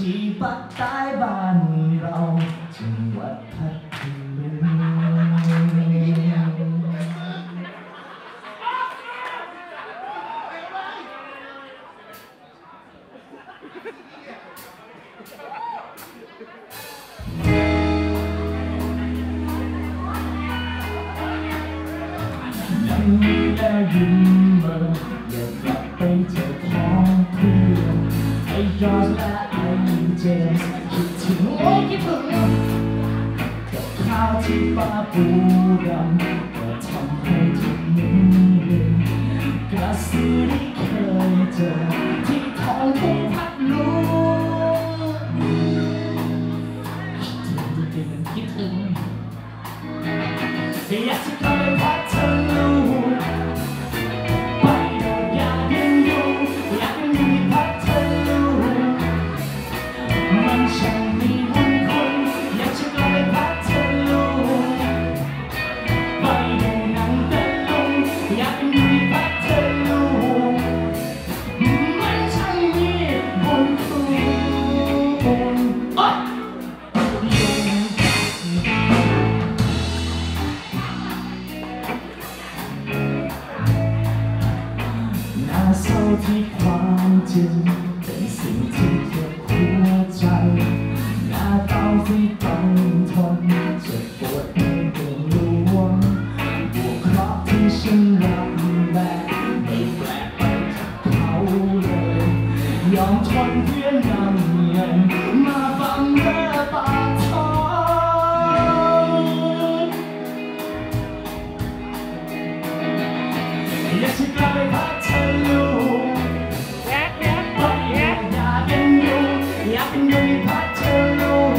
ที่ปักใต้บ้านเราจังหวัดพัทลุง นั่งแล้วยิ้มเมื่ออยากกลับไปเจอท้องเพื่อนไอ้ ยอร์จและไอ้เจมส์คิดถึงโอ้คิดถึงกับข้าวที่ป้าปูดำก็ทำให้ทุกมื้อกระสือที่เคยเจอที่ท้องทุ่งพัดลุงคิดถึงจริงๆคิดถึงอยากจะกลับไปพัทลุงไที่ความจริงเป็นสิ่งที่เจ็บหัวใจหน้าเตาที่ต้องทนเจ็บปวดในดวงลวงบวกเคราะห์ที่ฉัน ยังอยู่ที่พัทลุง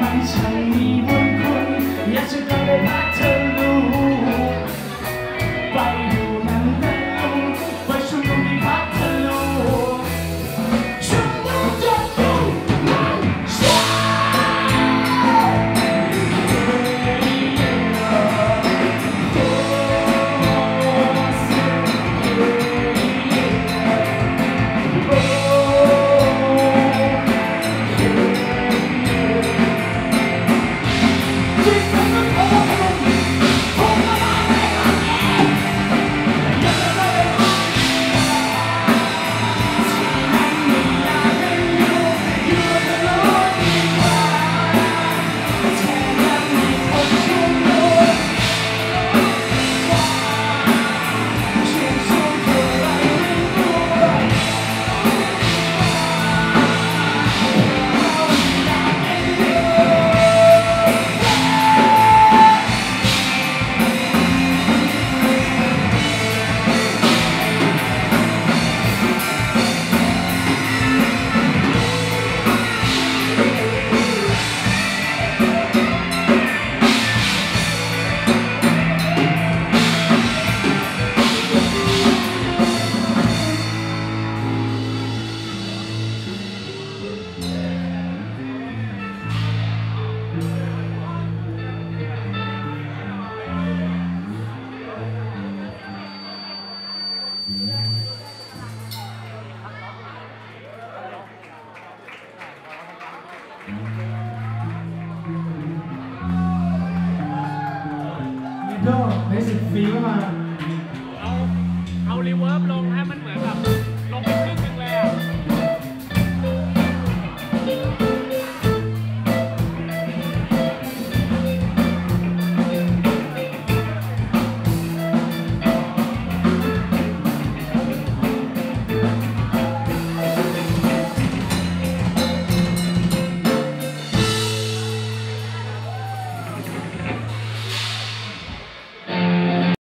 มันช่มีบนคนอยากจะกลับไปพัท Então, nesse filme,